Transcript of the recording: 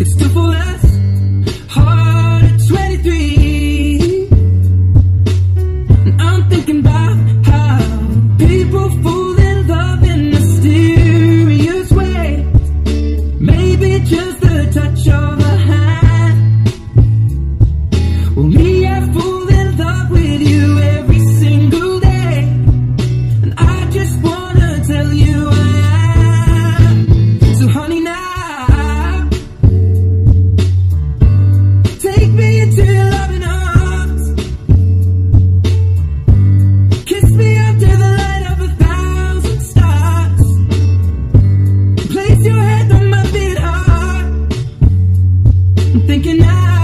could still fall as thinking now